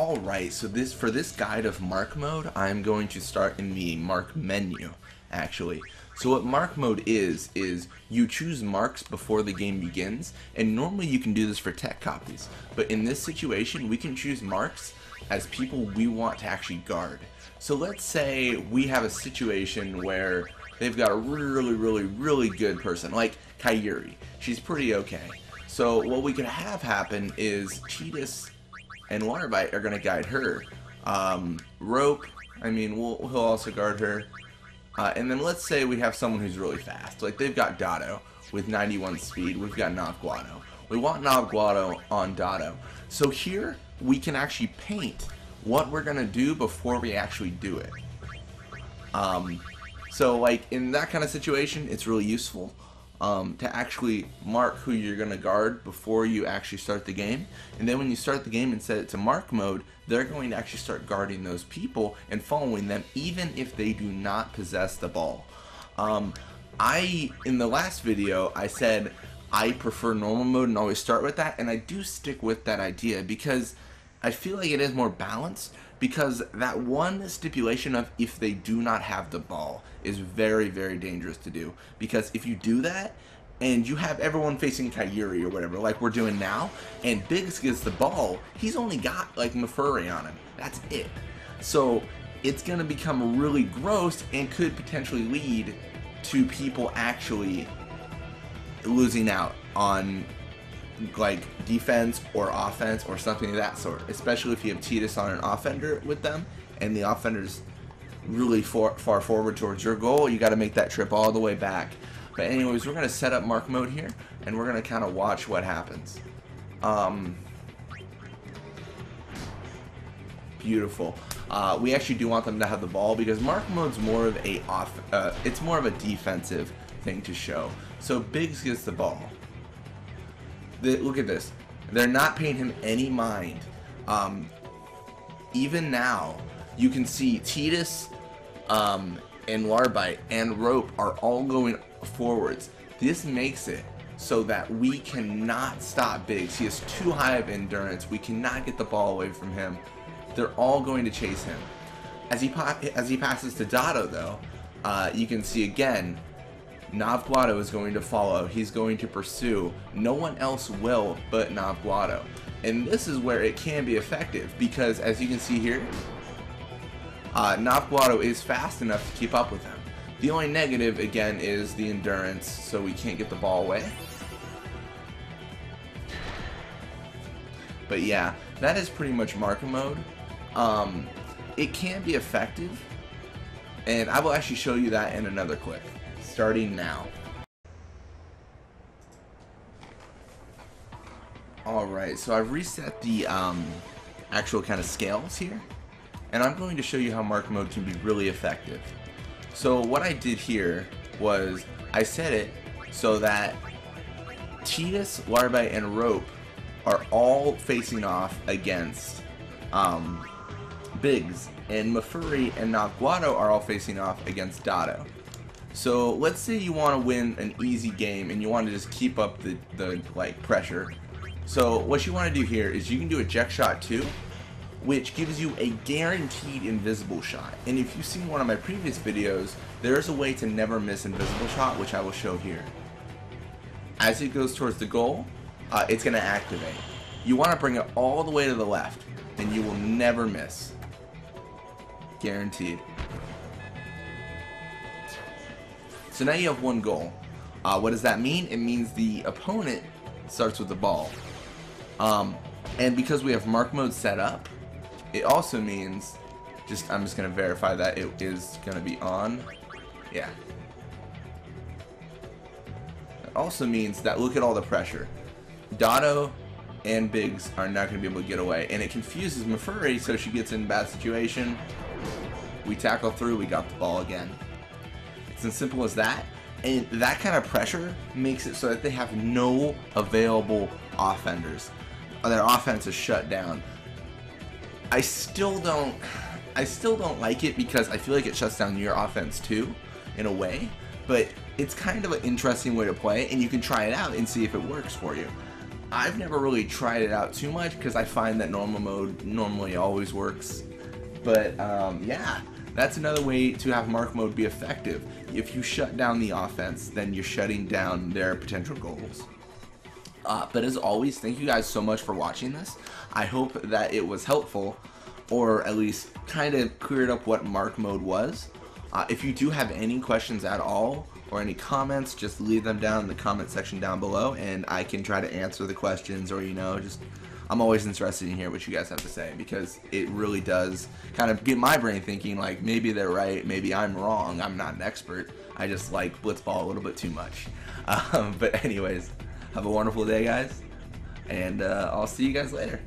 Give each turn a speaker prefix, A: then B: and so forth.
A: Alright, so this for this guide of mark mode, I'm going to start in the mark menu, actually. So what mark mode is, is you choose marks before the game begins, and normally you can do this for tech copies. But in this situation, we can choose marks as people we want to actually guard. So let's say we have a situation where they've got a really, really, really good person, like Kairi. She's pretty okay. So what we could have happen is Tidus and Larbeight are going to guide her. Um, Ropp, I mean, we'll, he'll also guard her. Uh, and then let's say we have someone who's really fast. Like they've got Dado with 91 speed. We've got Nav Guado. We want Nav Guado on Dado. So here we can actually paint what we're going to do before we actually do it. Um, so like in that kind of situation, it's really useful um, to actually mark who you're going to guard before you actually start the game. And then when you start the game and set it to mark mode, they're going to actually start guarding those people and following them even if they do not possess the ball. Um, I, in the last video, I said I prefer normal mode and always start with that, and I do stick with that idea because I feel like it is more balanced because that one stipulation of if they do not have the ball is very, very dangerous to do. Because if you do that, and you have everyone facing Kairi or whatever, like we're doing now, and Biggs gets the ball, he's only got like Mifurey on him. That's it. So it's going to become really gross and could potentially lead to people actually losing out on like defense or offense or something of that sort. Especially if you have Tidus on an offender with them and the offender's really far, far forward towards your goal, you got to make that trip all the way back. But anyways, we're going to set up mark mode here and we're going to kind of watch what happens. Um, beautiful. Uh, we actually do want them to have the ball because mark mode's more of a off. Uh, it's more of a defensive thing to show. So Biggs gets the ball the, look at this. They're not paying him any mind. Um, even now, you can see Tidus um, and Larbeight and Ropp are all going forwards. This makes it so that we cannot stop Biggs. He has too high of endurance. We cannot get the ball away from him. They're all going to chase him. As he as he passes to Dado, though, uh, you can see again Nav Guado is going to follow. He's going to pursue. No one else will but Nav Guado. And this is where it can be effective because as you can see here, uh, Nav Guado is fast enough to keep up with him. The only negative, again, is the endurance, so we can't get the ball away. But yeah, that is pretty much marker mode. Um, it can be effective, and I will actually show you that in another clip starting now. Alright, so I've reset the um, actual kind of scales here, and I'm going to show you how mark mode can be really effective. So what I did here was I set it so that Tidus, Larbeight, and Ropp are all facing off against um, Biggs, and Mifurey and Nav Guado are all facing off against Dado. So let's say you want to win an easy game and you want to just keep up the, the like pressure. So what you want to do here is you can do a Jecht Shot 2, which gives you a guaranteed invisible shot. And if you've seen one of my previous videos, there is a way to never miss invisible shot, which I will show here. As it goes towards the goal, uh, it's going to activate. You want to bring it all the way to the left, and you will never miss. Guaranteed. So now you have one goal. Uh, what does that mean? It means the opponent starts with the ball. Um, and because we have mark mode set up, it also means, just I'm just going to verify that it is going to be on. Yeah. It also means that look at all the pressure. Dado and Biggs are not going to be able to get away. And it confuses Mifurey, so she gets in bad situation. We tackle through, we got the ball again. It's as simple as that. And that kind of pressure makes it so that they have no available offenders. Their offense is shut down. I still don't I still don't like it because I feel like it shuts down your offense too, in a way. But it's kind of an interesting way to play, and you can try it out and see if it works for you. I've never really tried it out too much because I find that normal mode normally always works. But um, yeah, that's another way to have mark mode be effective. If you shut down the offense, then you're shutting down their potential goals. Uh, but as always, thank you guys so much for watching this. I hope that it was helpful, or at least kind of cleared up what mark mode was. Uh, if you do have any questions at all, or any comments, just leave them down in the comment section down below, and I can try to answer the questions, or you know, just I'm always interested in hear what you guys have to say because it really does kind of get my brain thinking like maybe they're right, maybe I'm wrong. I'm not an expert. I just like blitzball a little bit too much. Um, but anyways, have a wonderful day, guys, and uh, I'll see you guys later.